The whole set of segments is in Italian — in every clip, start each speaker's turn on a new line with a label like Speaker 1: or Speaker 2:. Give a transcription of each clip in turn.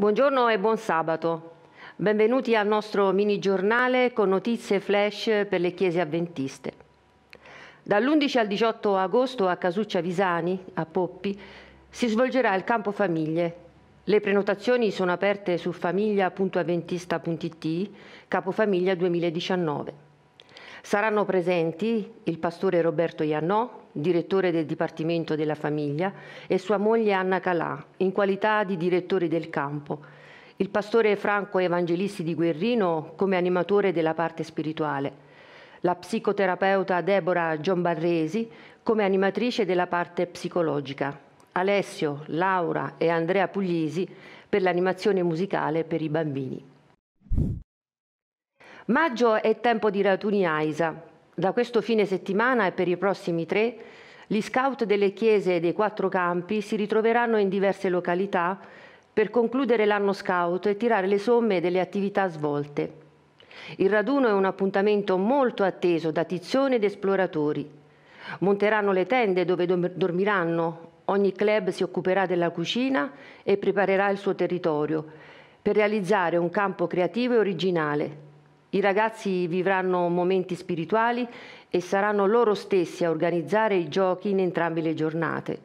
Speaker 1: Buongiorno e buon sabato. Benvenuti al nostro mini giornale con notizie flash per le chiese avventiste. Dall'11 al 18 agosto a Casuccia Visani, a Poppi, si svolgerà il campo famiglie. Le prenotazioni sono aperte su famiglia.avventista.it, capofamiglia 2019. Saranno presenti il pastore Roberto Iannò, direttore del Dipartimento della Famiglia, e sua moglie Anna Calà, in qualità di direttori del campo, il pastore Franco Evangelisti di Guerrino come animatore della parte spirituale, la psicoterapeuta Deborah Giombarresi come animatrice della parte psicologica, Alessio, Laura e Andrea Puglisi per l'animazione musicale per i bambini. Maggio è tempo di raduni AISA, da questo fine settimana e per i prossimi tre, gli scout delle chiese dei quattro campi si ritroveranno in diverse località per concludere l'anno scout e tirare le somme delle attività svolte. Il raduno è un appuntamento molto atteso da tizioni ed esploratori. Monteranno le tende dove dormiranno, ogni club si occuperà della cucina e preparerà il suo territorio per realizzare un campo creativo e originale, i ragazzi vivranno momenti spirituali e saranno loro stessi a organizzare i giochi in entrambe le giornate.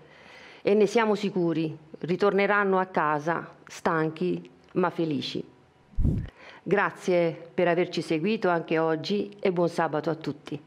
Speaker 1: E ne siamo sicuri, ritorneranno a casa stanchi ma felici. Grazie per averci seguito anche oggi e buon sabato a tutti.